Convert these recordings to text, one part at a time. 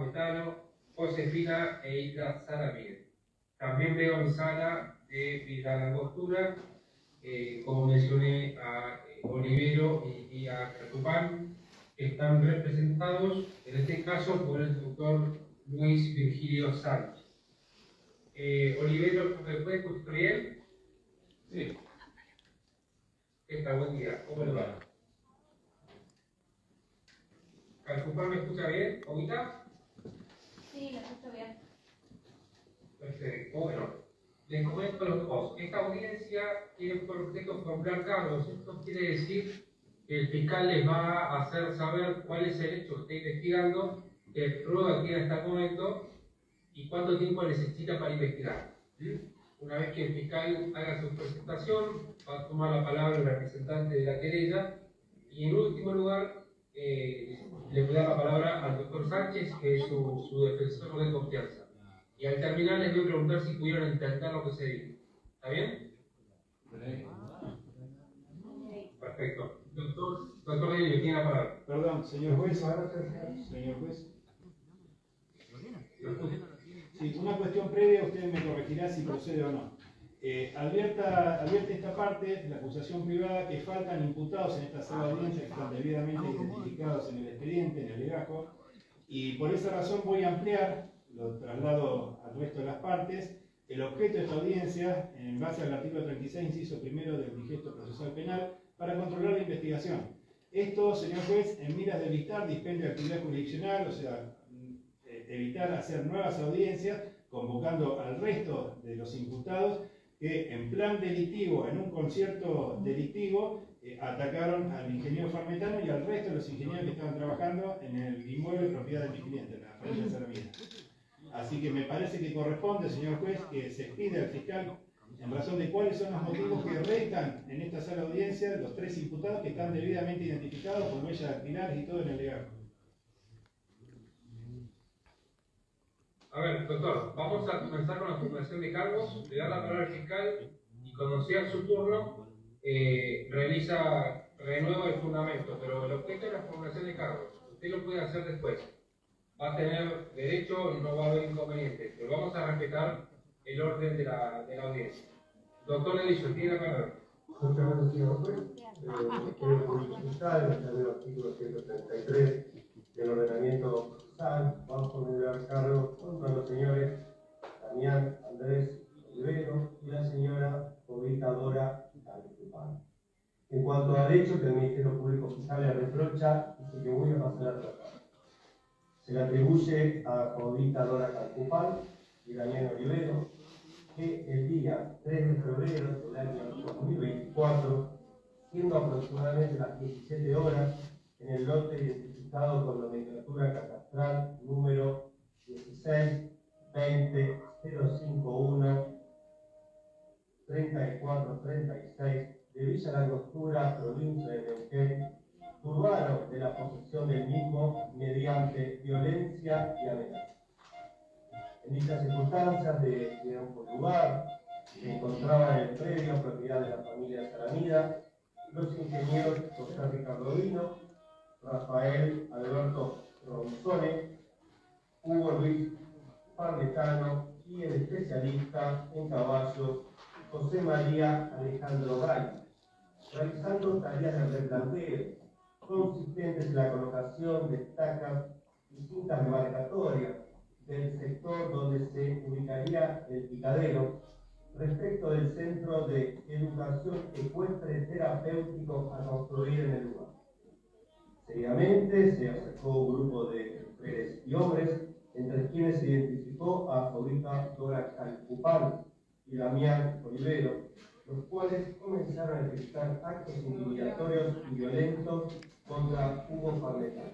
Metano, Josefina e Hilda Sara Miguel. También veo en sala de Langostura, eh, como mencioné a eh, Olivero y, a Catupán, que están representados, en este caso, por el doctor Luis Virgilio Sánchez. Eh, Olivero, ¿me puede construir? Sí. Está, buen día. ¿Cómo le va? ¿Catupán me escucha bien? ¿Ahorita? Sí, bien. Perfecto. Bueno, les comento los dos. Esta audiencia tiene por objeto comprar cargos. Esto quiere decir que el fiscal les va a hacer saber cuál es el hecho que está investigando, qué prueba tiene hasta el momento y cuánto tiempo necesita para investigar. Una vez que el fiscal haga su presentación, va a tomar la palabra el representante de la querella y en último lugar eh, le voy a dar la palabra al doctor Sánchez, que es su, su defensor de confianza. Y al terminar les voy a preguntar si pudieron entender lo que se dijo. ¿Está bien? Perfecto. Doctor, doctor tiene la palabra. Perdón, señor juez. Señor juez. Sí, una cuestión previa, usted me corregirá si procede o no. Eh, advierta, advierte esta parte, la acusación privada, que faltan imputados en esta sala de audiencia que están debidamente identificados en el expediente, en el legajo, y por esa razón voy a ampliar, lo traslado al resto de las partes, el objeto de esta audiencia en base al artículo 36, inciso primero del digesto procesal penal, para controlar la investigación. Esto, señor juez, en miras de evitar dispendio de actividad jurisdiccional, o sea, eh, evitar hacer nuevas audiencias, convocando al resto de los imputados que en plan delictivo, en un concierto delictivo, eh, atacaron al ingeniero Farmetano y al resto de los ingenieros que estaban trabajando en el inmueble propiedad de mi cliente, la familia Saramina. Así que me parece que corresponde, señor juez, que se pide al fiscal en razón de cuáles son los motivos que restan en esta sala de audiencia los tres imputados que están debidamente identificados por huellas dactilares y todo en el legajo. A ver, doctor, vamos a comenzar con la formulación de cargos, le da la palabra al fiscal y cuando sea su turno, eh, realiza, renueva el fundamento, pero el objeto es la formulación de cargos. Usted lo puede hacer después. Va a tener derecho, no va a haber inconvenientes, pero vamos a respetar el orden de la, de la audiencia. Doctor Edison, tiene la palabra. Muchas gracias, señor juez. Eh, quiero el artículo 133 del ordenamiento vamos a formular cargo contra los señores Damián Andrés Olivero y la señora Jovita Dora En cuanto a hecho que el Ministerio Público Fiscal le reprocha, dice que voy a pasar a tratar. Se le atribuye a Jovita Dora Calcupán y Damián Olivero que el día 3 de febrero del año 2024, siendo aproximadamente las 17 horas, en el lote identificado con la nomenclatura catastral número 16 20 051 34 36 de Villa Langostura, provincia de Neuquén, turbaron de la posesión del mismo mediante violencia y amenaza. En dichas circunstancias de, de un lugar, se encontraba en el predio propiedad de la familia Salamida, los ingenieros José Ricardo Vino, Rafael Alberto Ronzone, Hugo Luis Parmetano y el especialista en caballos José María Alejandro Gay, realizando tareas de replanteo consistentes en la colocación de estacas y cintas demarcatorias del sector donde se ubicaría el picadero respecto del centro de educación ecuestre terapéutico a construir en el lugar. Seguidamente se acercó un grupo de mujeres y hombres, entre quienes se identificó a Fabrica Dora Calcupán y Damián Olivero, los cuales comenzaron a ejecutar actos intimidatorios y violentos contra Hugo Parmetano.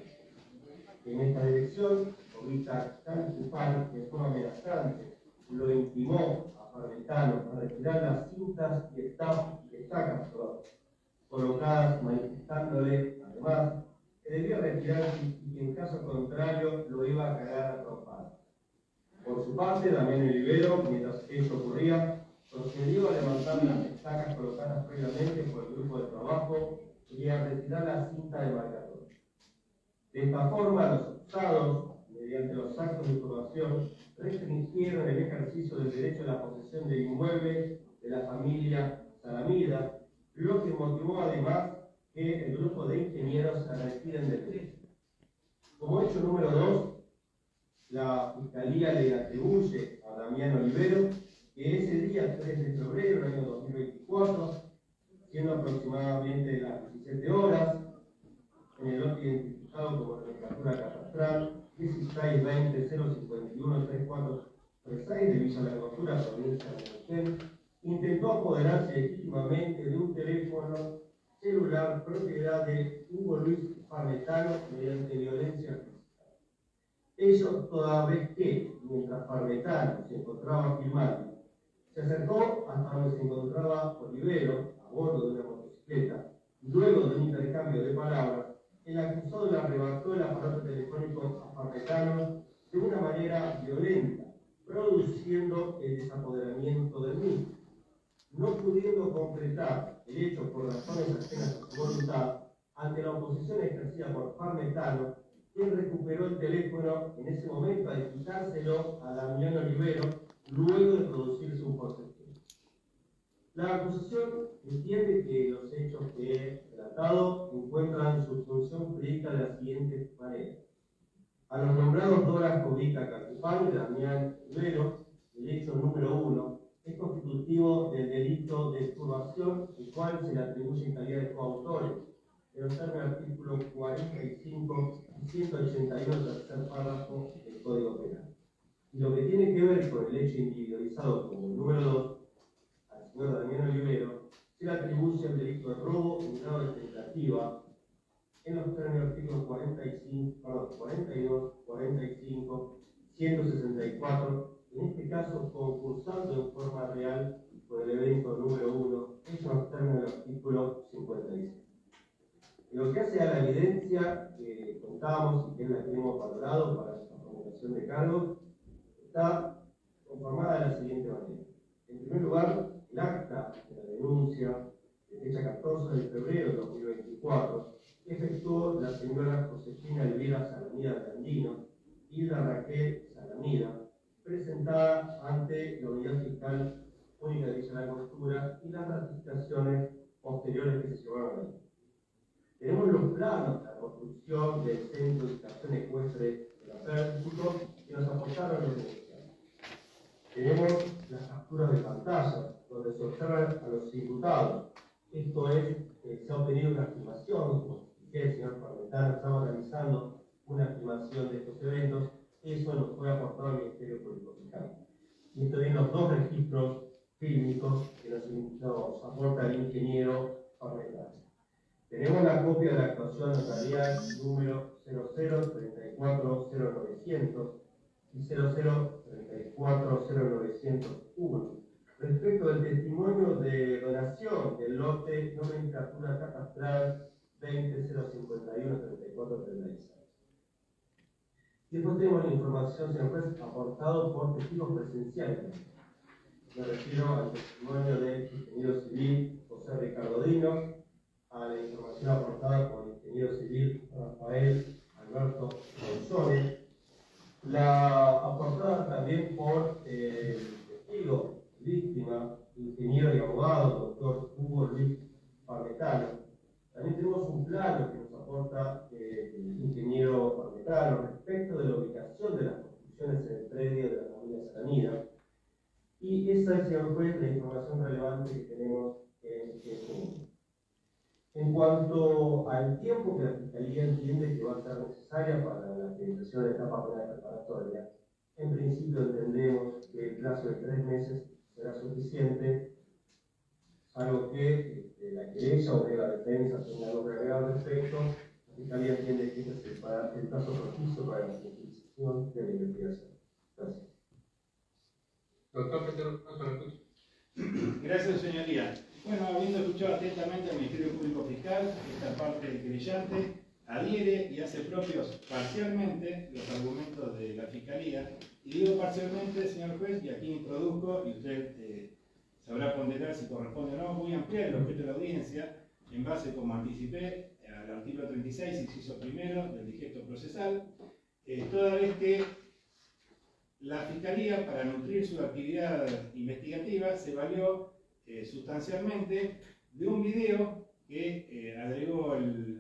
En esta dirección, Fabrica Calcupán, de forma amenazante, lo intimó a Parmetano a retirar las cintas y estacas colocadas manifestándole, además, que debía retirarse y en caso contrario lo iba a cagar a trompar. Por su parte, Damián Olivero, mientras eso ocurría, procedió a levantar las estacas colocadas previamente por el grupo de trabajo y a retirar la cinta de marcador. De esta forma, los acusados, mediante los actos de información, restringieron el ejercicio del derecho a la posesión del inmueble de la familia Salamida, lo que motivó además que el grupo de ingenieros se retiren del derecho. Como hecho número dos, la Fiscalía le atribuye a Damián Olivero que ese día 3 de febrero del año 2024, siendo aproximadamente las 17 horas, en el lote identificado como nomenclatura catastral 1620-051-3436 de Villa Langostura, provincia de Neuquén, intentó apoderarse legítimamente de un teléfono celular propiedad de Hugo Luis Parmetano mediante violencia física. Ello toda vez que, mientras Parmetano se encontraba filmando, se acercó hasta donde se encontraba Olivero, a bordo de una motocicleta, luego de un intercambio de palabras, el acusado le arrebató el aparato telefónico a Parmetano de una manera violenta, produciendo el desapoderamiento del mismo. No pudiendo concretar el hecho por razones ajenas a su voluntad, ante la oposición ejercida por Parmetano, quien recuperó el teléfono en ese momento al quitárselo a Damián Olivero luego de producirse un porcentaje. La acusación entiende que los hechos que he relatado encuentran su función jurídica de la siguiente manera. A los nombrados Dora Covica Cacupán y Damián Olivero, el hecho número uno, es constitutivo del delito de turbación, el cual se le atribuye en calidad de coautores, en los términos del artículo 45 y 181 tercer párrafo del Código Penal. Y lo que tiene que ver con el hecho individualizado como el número 2, al señor Daniel Olivero, se le atribuye el delito de robo en grado de tentativa en los términos del artículo 45, perdón, 42, 45, 164, en este caso concursando en forma real por el evento número 1, en los términos del artículo 56. En lo que hace a la evidencia que contamos y que la que hemos valorado para esta formulación de cargos, está conformada de la siguiente manera. En primer lugar, el acta de la denuncia de fecha 14 de febrero de 2024 efectuó la señora Josefina Elvira Salamida de Andino y la Raquel Salamida, presentada ante la Unidad Fiscal Única de La Costura y las ratificaciones posteriores que se llevaron ahí. Tenemos los planos de la construcción del centro de estación ecuestre de la Pérsico que nos aportaron los denunciantes. Tenemos las capturas de pantalla, donde se observan a los imputados. Esto es, eh, se ha obtenido una estimación, como el señor Parlamentano estaba realizando una estimación de estos eventos, eso nos fue aportado al Ministerio Público Fiscal. Y esto viene los dos registros clínicos que nos, nos aporta el ingeniero Parlamentano. Tenemos la copia de la actuación notarial número 003400900 y 003400901 respecto del testimonio de donación del lote nomenclatura catastral 20.051.34.36. Después tenemos la información, señor juez, aportado por testigos presenciales. Me refiero al testimonio del ingeniero civil José Ricardo Dino, a la información aportada por el ingeniero civil Rafael Alberto González, la aportada también por eh, el testigo, víctima, ingeniero y abogado, doctor Hugo Luis Parmetano. También tenemos un plano que nos aporta eh, el ingeniero Parmetano respecto de la ubicación de las construcciones en el predio de la familia Salamida. Y esa es, juez, la información relevante que tenemos en este momento. En cuanto al tiempo que la Fiscalía entiende que va a ser necesaria para la finalización de la etapa preparatoria, en principio entendemos que el plazo de tres meses será suficiente, algo que este, la querella o que la defensa tenga algo que agregar al respecto. La Fiscalía entiende que este es el, para- el plazo propicio para la finalización de la investigación. Gracias. Doctor Pedro, lo. Gracias, señoría. Bueno, habiendo escuchado atentamente al Ministerio Público Fiscal, esta parte del querellante adhiere y hace propios parcialmente los argumentos de la Fiscalía. Y digo parcialmente, señor juez, y aquí introduzco, y usted eh, sabrá ponderar si corresponde o no, voy a ampliar el objeto de la audiencia en base, como anticipé, al artículo 36, inciso primero del digesto procesal, eh, toda vez que la Fiscalía, para nutrir su actividad investigativa, se valió eh, sustancialmente de un video que eh, agregó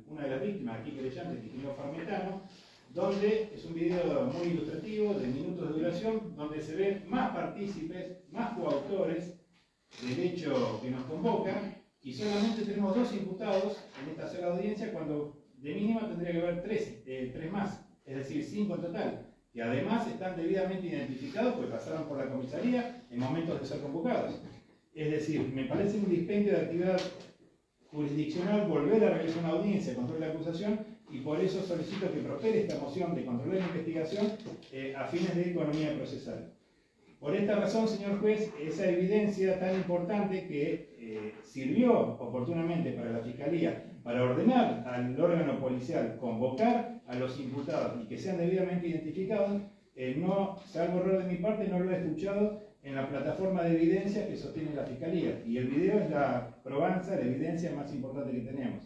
una de las víctimas, aquí creyente, el ingeniero Farmetano, donde es un video muy ilustrativo, de minutos de duración, donde se ven más partícipes, más coautores del hecho que nos convoca, y solamente tenemos dos imputados en esta sola audiencia, cuando de mínima tendría que haber tres, eh, tres más, es decir, cinco en total, y además están debidamente identificados, pues pasaron por la comisaría en momentos de ser convocados. Es decir, me parece un dispendio de actividad jurisdiccional volver a realizar una audiencia contra la acusación y por eso solicito que prospere esta moción de controlar la investigación eh, a fines de economía procesal. Por esta razón, señor juez, esa evidencia tan importante que eh, sirvió oportunamente para la Fiscalía para ordenar al órgano policial convocar a los imputados y que sean debidamente identificados, eh, no, salvo error de mi parte, no lo he escuchado en la plataforma de evidencia que sostiene la Fiscalía. Y el video es la probanza, la evidencia más importante que tenemos.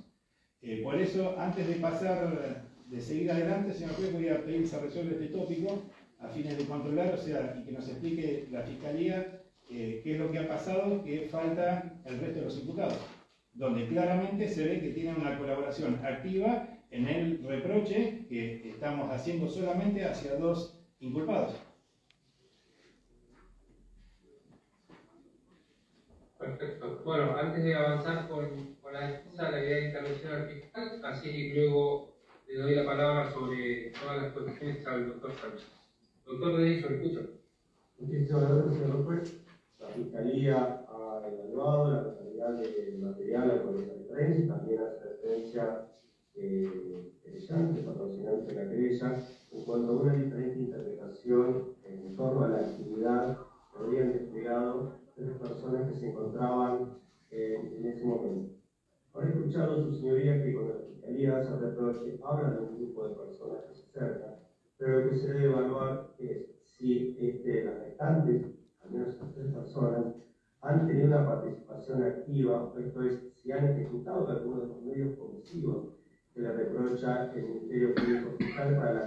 Eh, por eso, antes de pasar, de seguir adelante, señor juez, voy a pedir que se resuelva este tópico a fines de controlar, o sea, y que nos explique la Fiscalía eh, qué es lo que ha pasado, que falta el resto de los imputados, donde claramente se ve que tienen una colaboración activa en el reproche que estamos haciendo solamente hacia dos inculpados. Perfecto. Bueno, antes de avanzar con, la defensa, la idea de intervención al fiscal, así luego le doy la palabra sobre todas las cuestiones al doctor Sánchez. Doctor le escucho. Muchísimas gracias, señor juez. La Fiscalía ha evaluado la totalidad del material al cual se referencia y también hace referencia eh, querellante, patrocinante de la querella, en cuanto a una diferente interpretación en torno a la actividad que habían desplegado tres personas que se encontraban eh, en ese momento. Habré escuchado su señoría que cuando la Fiscalía hace reproche habla de un grupo de personas que se acercan, pero lo que se debe evaluar es si este, las restantes, al menos estas tres personas, han tenido una participación activa, esto es, si han ejecutado algunos de los medios comisivos que le reprocha el Ministerio Público Fiscal para la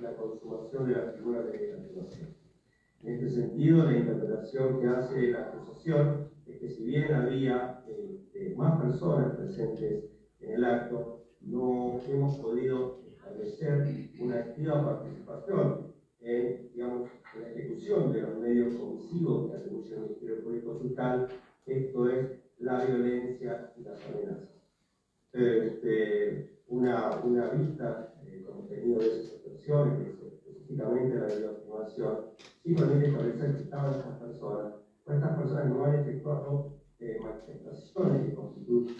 la consumación de la figura de la acusación. En este sentido, la interpretación que hace la acusación es que si bien había este, más personas presentes en el acto, no hemos podido establecer una activa participación en, digamos, en la ejecución de los medios comisivos que atribuye el Ministerio Público Fiscal, esto es la violencia y las amenazas. Este, una, una vista eh, contenido de esas expresiones, específicamente la de la afirmación, sí permite establecer que estaban estas personas, o estas personas no han efectuado eh, manifestaciones que constituyan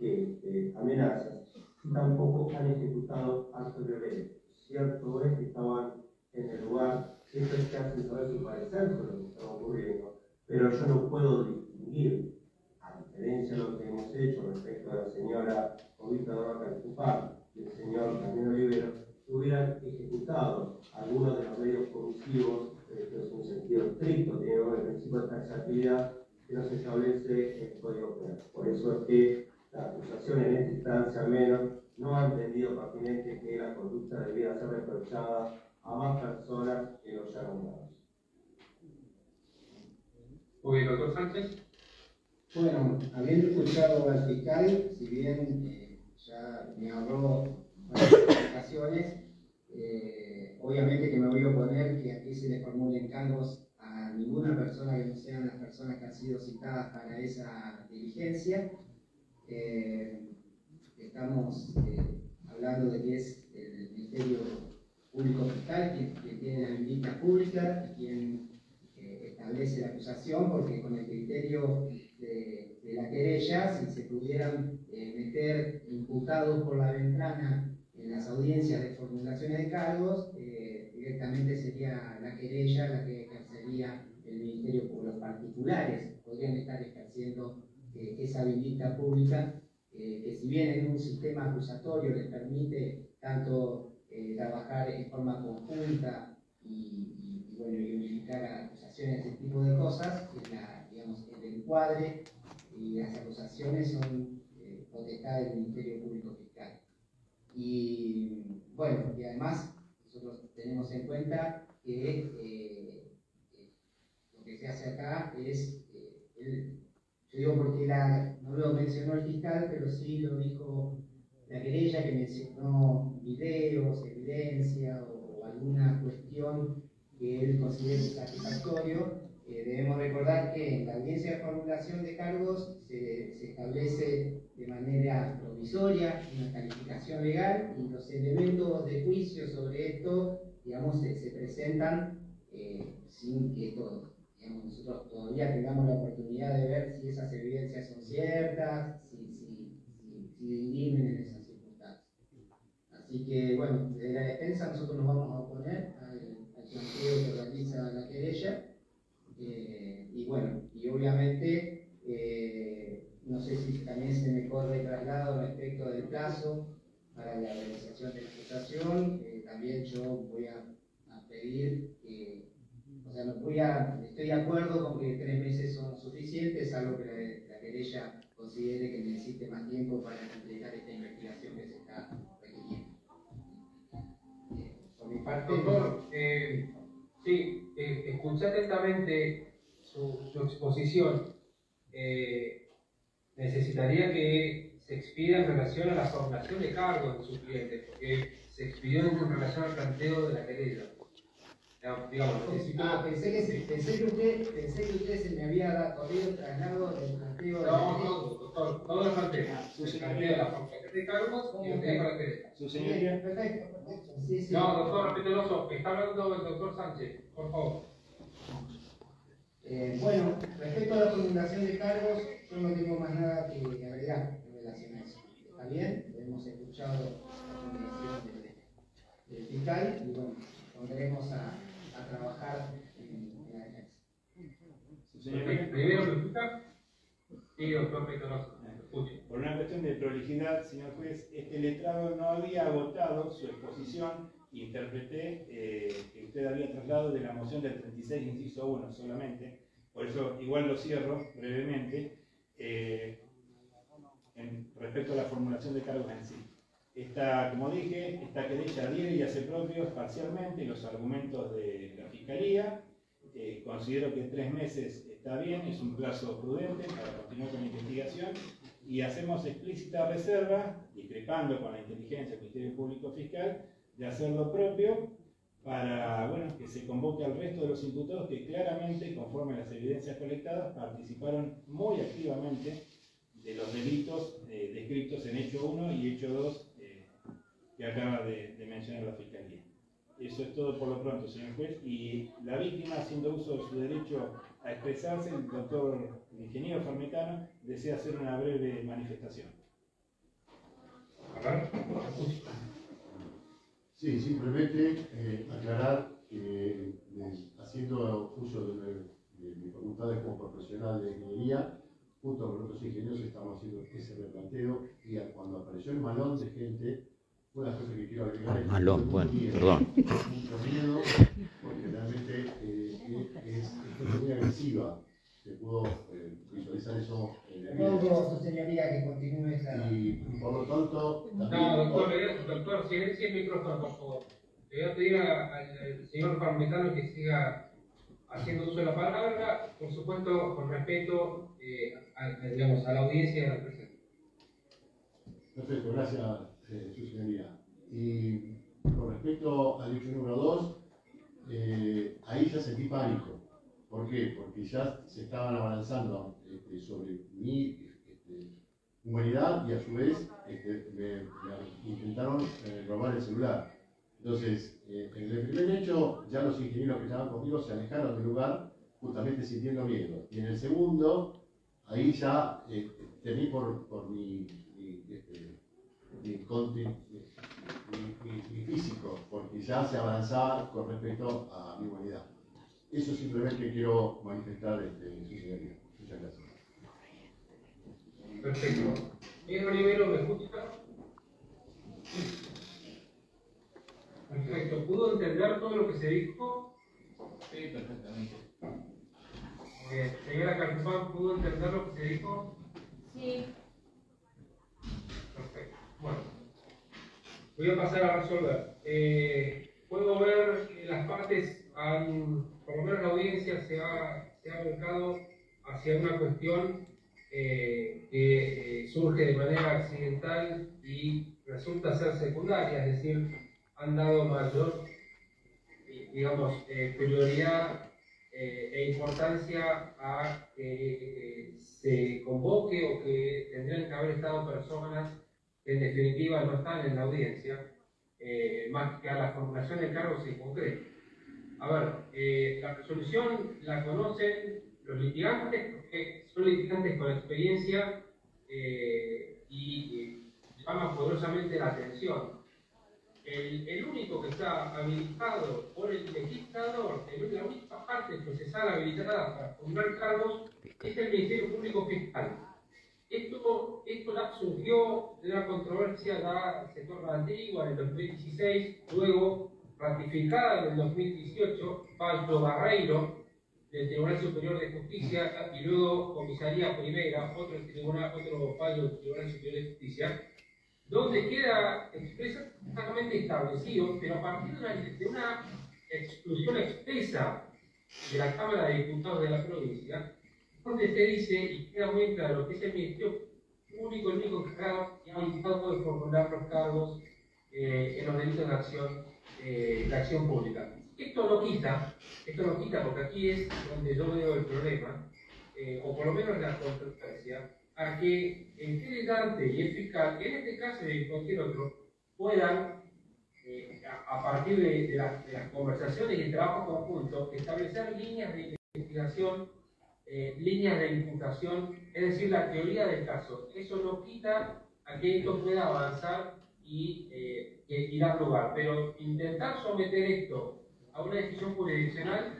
eh, amenazas, y tampoco han ejecutado actos violentos. Cierto es que estaban en el lugar, esto es hacen saber su parecer sobre lo que está ocurriendo, pero yo no puedo distinguir, a diferencia de lo que hemos hecho respecto a la señora Jovita Dorota Tupar y el señor Camilo Rivero, que hubieran ejecutado algunos de los medios comisivos, esto es un sentido estricto, tiene el principio de taxatividad que no se establece el Código Penal. Por eso es que la acusación en esta instancia al menos no ha entendido pertinente que la conducta debiera ser reprochada a más personas que los ya nombrados. Muy bien, doctor Sánchez. Bueno, habiendo escuchado al fiscal, si bien eh, ya me habló varias ocasiones, eh, obviamente que me voy a oponer que aquí se le formulen cargos a ninguna persona que no sean las personas que han sido citadas para esa diligencia. Eh, estamos eh, hablando de que es el Ministerio Público Fiscal quien, quien tiene la visita pública y quien eh, establece la acusación, porque con el criterio de, la querella, si se pudieran eh, meter imputados por la ventana en las audiencias de formulaciones de cargos, eh, directamente sería la querella la que ejercería el Ministerio por los particulares, podrían estar ejerciendo esa visita pública, eh, que si bien en un sistema acusatorio les permite tanto eh, trabajar en forma conjunta y, y- y, bueno, y unificar acusaciones de este tipo de cosas, la, digamos, el encuadre y las acusaciones son eh, potestad del Ministerio Público Fiscal. Y bueno, y además nosotros tenemos en cuenta que lo que se hace acá es, el- yo digo porque no lo mencionó el fiscal, pero sí lo dijo la querella que mencionó videos, evidencia o, alguna cuestión que él considere satisfactorio. Eh, debemos recordar que en la audiencia de formulación de cargos se, establece de manera provisoria una calificación legal y los elementos de juicio sobre esto, digamos, se, se presentan eh, sin que todo, nosotros todavía tengamos la oportunidad de ver si esas evidencias son ciertas, si, si, si, en esas circunstancias. Así que, bueno, desde la defensa nosotros nos vamos a oponer al, al planteo que realiza la querella. Eh, y bueno, y obviamente, eh, no sé si también se me corre traslado respecto del plazo para la realización de la acusación. Eh, también yo voy a, pedir estoy de acuerdo con que tres meses son suficientes, algo que la, la querella considere que necesite más tiempo para completar esta investigación que se está requiriendo. Por mi parte, Doctor, eh, sí, eh, escuché atentamente su, exposición. Eh, necesitaría que se expida en relación a la formulación de cargos de sus clientes, porque se expidió en relación al planteo de la querella. Digamos. Ah, pensé que, se- pensé, que usted, pensé que usted se me había dado corrido el traslado del planteo de la No, no, doctor, todo lo planteo. su Se señoría. la de cargos y. Su señoría, perfecto, perfecto. Sí, sí. No, doctor, respetuoso, está hablando el doctor Sánchez, por favor. Eh, bueno, respecto a la formulación de cargos, yo no tengo más nada que agregar en relación a eso. ¿Está bien? Hemos escuchado la formulación del, del fiscal y bueno, pondremos a trabajar en, en señoría. Primero, ¿me escucha? Sí, doctor. Por una cuestión de prolijidad, señor juez, este letrado no había agotado su exposición. Interpreté eh, que usted había trasladado de la moción del 36, inciso 1 solamente. Por eso, igual lo cierro brevemente. eh, en- respecto a la formulación de cargos en sí. Esta, como dije, esta querella adhiere y hace propios parcialmente los argumentos de la Fiscalía. Eh, considero que tres meses está bien, es un plazo prudente para continuar con la investigación y hacemos explícita reserva, discrepando con la inteligencia del Ministerio Público Fiscal, de hacer lo propio para bueno, que se convoque al resto de los imputados que claramente, conforme a las evidencias colectadas, participaron muy activamente de los delitos eh, descritos en hecho 1 y hecho 2 eh, que acaba de, mencionar la Fiscalía. Eso es todo por lo pronto, señor juez. Y la víctima, haciendo uso de su derecho a expresarse, el doctor ingeniero Farmetano, desea hacer una breve manifestación. Sí, simplemente eh, aclarar que eh, haciendo uso de, de mis facultades como profesional de ingeniería, junto con otros ingenieros estamos haciendo ese replanteo y cuando apareció el malón de gente, una cosa que quiero agregar es que Malón, tuve bueno, miedo, perdón. Mucho miedo, porque realmente eh, es, es, es muy agresiva. Se pudo eh, visualizar eso en el video. Ruego, su señoría, que continúe esta. Y por lo tanto, también. No, doctor, le voy a- doctor, silencie el micrófono, por favor. Le voy a pedir al, señor Parmetano que siga haciendo uso de la palabra, por supuesto, con respeto eh, a, digamos, a la audiencia de la presente. Perfecto, gracias, eh. Y con respecto al hecho número 2, ahí ya sentí pánico. ¿Por qué? Porque ya se estaban abalanzando este, sobre mi este, humanidad y a su vez este, me, intentaron eh, robar el celular. Entonces, eh, en el primer hecho, ya los ingenieros que estaban conmigo se alejaron del lugar justamente sintiendo miedo. Y en el segundo, ahí ya eh, temí por, por mi, mi, conti- mi- mi- mi físico, porque ya se avanzaba con respecto a mi humanidad. Eso simplemente quiero manifestar este, su señoría. Muchas gracias. Perfecto. Señor Rivero, ¿me escucha? Perfecto. ¿Pudo entender todo lo que se dijo? Sí, perfectamente. Muy bien. Señora Cartufán, ¿pudo entender lo que se dijo? Sí. Bueno, voy a pasar a resolver. Eh, puedo ver que las partes por lo menos la audiencia se ha, se volcado hacia una cuestión eh, que eh, surge de manera accidental y resulta ser secundaria, es decir, han dado mayor, digamos, prioridad e importancia a que se convoque o que tendrían que haber estado personas en definitiva no están en la audiencia, eh, más que a la formulación de cargos en concreto. A ver, eh, la resolución la conocen los litigantes porque son litigantes con experiencia eh, y eh, llama poderosamente la atención. El, único que está habilitado por el legislador, el- la única parte procesal habilitada para formular cargos es el Ministerio Público Fiscal. Esto, esto ya surgió de una controversia dada al sector antigua en el 2016, luego ratificada en el 2018, fallo Barreiro del Tribunal Superior de Justicia y luego Comisaría Primera, otro, tribunal, otro fallo del Tribunal Superior de Justicia, donde queda expresamente establecido, pero a partir de una, de una exclusión expresa de la Cámara de Diputados de la provincia, donde se dice y queda muy claro que es el Ministerio Público el único encargado y habilitado de formular los cargos eh, en los delitos de acción, eh, de acción pública. Esto no quita, esto no quita porque aquí es donde yo veo el problema, eh, o por lo menos la controversia, a que el litigante y el fiscal, en este caso y en cualquier otro, puedan, eh, a, partir de, de las conversaciones y el trabajo conjunto, establecer líneas de investigación, eh, líneas de imputación, es decir, la teoría del caso. Eso no quita a que esto pueda avanzar y, eh, que- dar lugar, pero intentar someter esto a una decisión jurisdiccional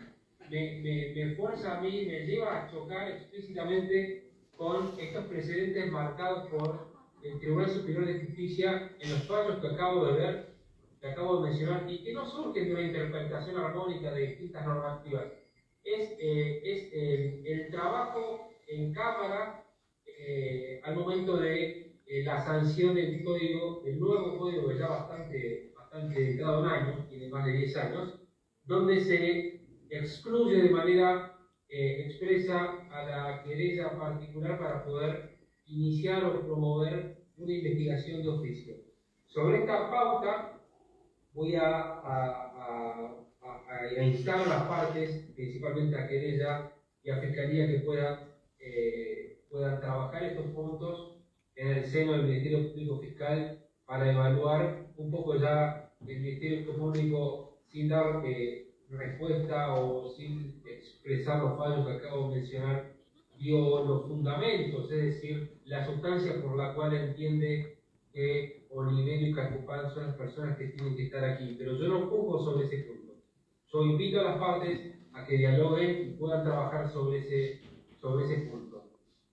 me, me, me fuerza a mí, me lleva a chocar explícitamente con estos precedentes marcados por el Tribunal Superior de Justicia en los fallos que acabo de ver, que acabo de mencionar, y que no surgen de una interpretación armónica de distintas normativas. Es, eh, es el, el trabajo en cámara eh, al momento de eh, la sanción del código, del nuevo código que ya bastante, bastante entrado en años, tiene más de 10 años, donde se excluye de manera eh, expresa a la querella particular para poder iniciar o promover una investigación de oficio. Sobre esta pauta voy a, a, a- a- a instar a las partes, principalmente a querella y a fiscalía, que puedan, eh, puedan trabajar estos puntos en el seno del Ministerio Público Fiscal para evaluar un poco ya el Ministerio Público sin dar eh, respuesta o sin expresar los fallos que acabo de mencionar, dio los fundamentos, es decir, la sustancia por la cual entiende que Olivero y Cacupán son las personas que tienen que estar aquí. Pero yo no juzgo sobre ese punto. Yo invito a las partes a que dialoguen y puedan trabajar sobre ese, sobre ese punto.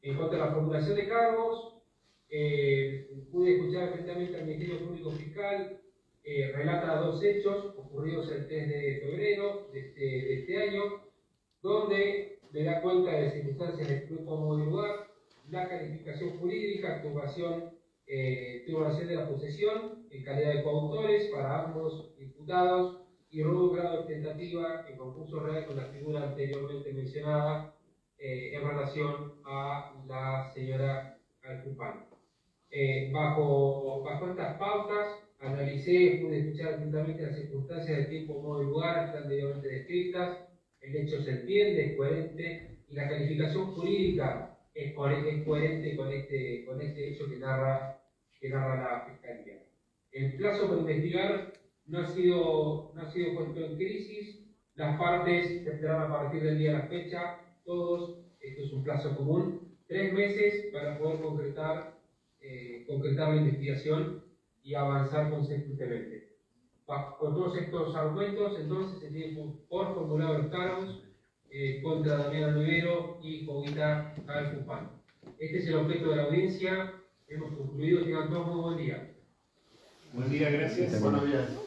En cuanto a la formulación de cargos, eh, pude escuchar atentamente al Ministerio Público Fiscal, eh, relata dos hechos ocurridos el 3 de febrero de este, este año, donde me da cuenta de circunstancias de grupo y lugar, la calificación jurídica, actuación, eh, de la posesión, en calidad de coautores para ambos imputados y robo grado de tentativa en concurso real con la figura anteriormente mencionada eh, en relación a la señora Alcupán. Eh, bajo, bajo estas pautas, analicé, pude escuchar atentamente las circunstancias de tiempo, modo y lugar, están debidamente descritas, el hecho se entiende, es coherente, y la calificación jurídica es, cohe- es coherente con este, con este hecho que narra, que narra la Fiscalía. El plazo para investigar no ha sido, no ha sido puesto en crisis, las partes tendrán a partir del día de la fecha, todos, esto es un plazo común, tres meses para poder concretar, eh, concretar la investigación y avanzar consecutivamente. Bajo todos estos argumentos, entonces se tienen por formulado los cargos eh, contra Damián Olivero y Jovita Alcupán. Este es el objeto de la audiencia. Hemos concluido. Tengan todos muy buen día. Buen día, gracias. Buenos días.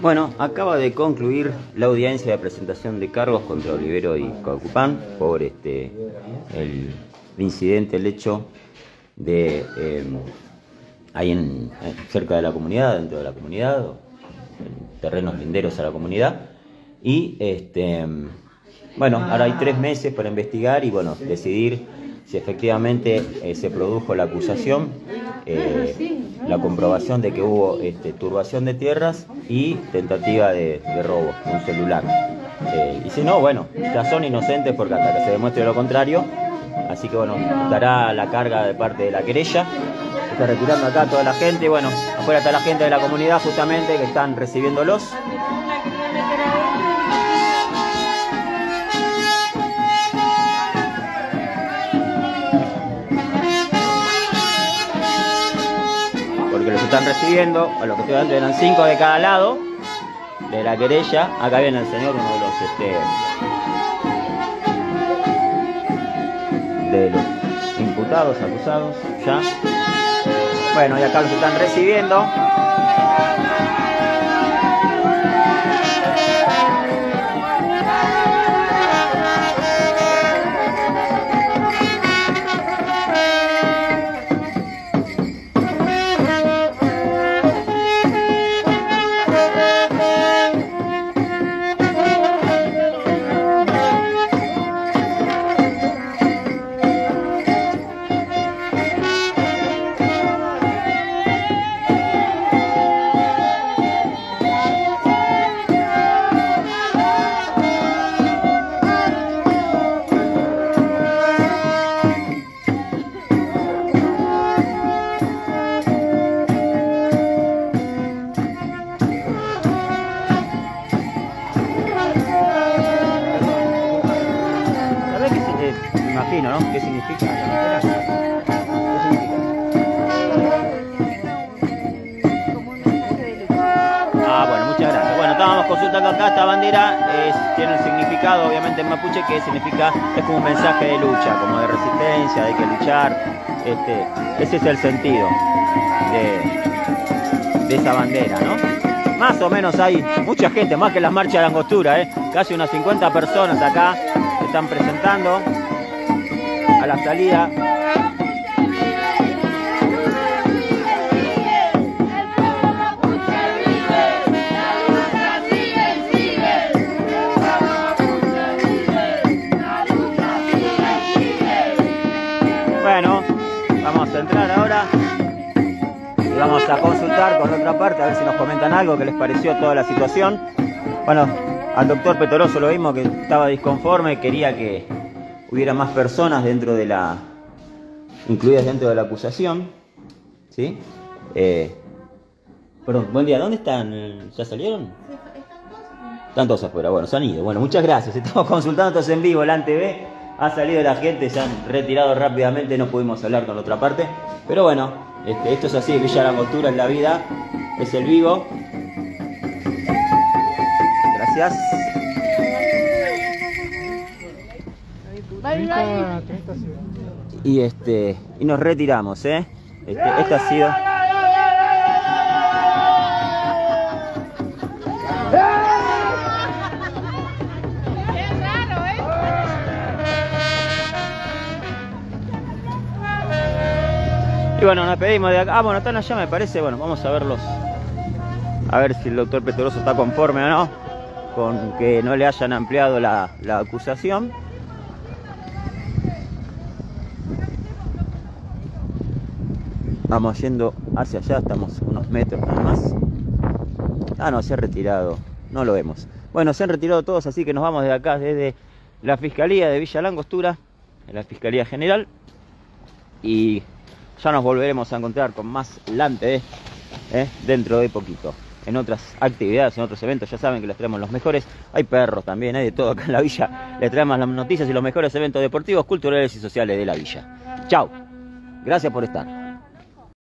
Bueno, acaba de concluir la audiencia de presentación de cargos contra Olivero y Cocupán por este el incidente, el hecho de eh, ahí en, cerca de la comunidad, dentro de la comunidad, en terrenos linderos a la comunidad. Y este bueno, ahora hay tres meses para investigar y bueno, decidir si efectivamente eh, se produjo la acusación, eh, la comprobación de que hubo este, turbación de tierras y tentativa de, robo de un celular. Eh, y si no, bueno, ya son inocentes porque hasta que se demuestre lo contrario, así que bueno, estará la carga de parte de la querella. Está retirando acá toda la gente, bueno, afuera está la gente de la comunidad justamente que están recibiéndolos. Están recibiendo, a los que estoy dando eran cinco de cada lado de la querella. Acá viene el señor, uno de los este, de los imputados, acusados, ya. Bueno, y acá los están recibiendo. Mapuche que significa, es como un mensaje de lucha, como de resistencia, de que luchar. Este, ese es el sentido de, esa bandera, ¿no? Más o menos hay mucha gente, más que las marchas de Angostura, ¿eh? casi unas 50 personas acá se están presentando a la salida entrar ahora y vamos a consultar con otra parte a ver si nos comentan algo que les pareció toda la situación. Bueno, al doctor Petoroso lo vimos que estaba disconforme, quería que hubiera más personas dentro de la incluidas dentro de la acusación, ¿sí? Eh, perdón, buen día, ¿dónde están? ¿Ya salieron? Están todos afuera, bueno, se han ido. Bueno, muchas gracias. Estamos consultando entonces en vivo, la TV ha salido la gente, se han retirado rápidamente, no pudimos hablar con la otra parte. Pero bueno, este, esto es así, Villa La Angostura en la vida, es el vivo. Gracias. Y este y nos retiramos, ¿eh? Este, esto ha sido Y bueno, nos pedimos de acá. Ah, bueno, están allá, me parece. Bueno, vamos a verlos. A ver si el doctor Petoroso está conforme o no con que no le hayan ampliado la, acusación. Vamos yendo hacia allá, estamos unos metros nada más. Ah, no, se ha retirado. No lo vemos. Bueno, se han retirado todos, así que nos vamos de acá, desde la Fiscalía de Villa Langostura, la Fiscalía General. Y ya nos volveremos a encontrar con más Lante ¿eh? dentro de poquito. En otras actividades, en otros eventos, ya saben que les traemos los mejores. Hay perros también, hay de todo acá en la villa. Les traemos las noticias y los mejores eventos deportivos, culturales y sociales de la villa. Chao. Gracias por estar.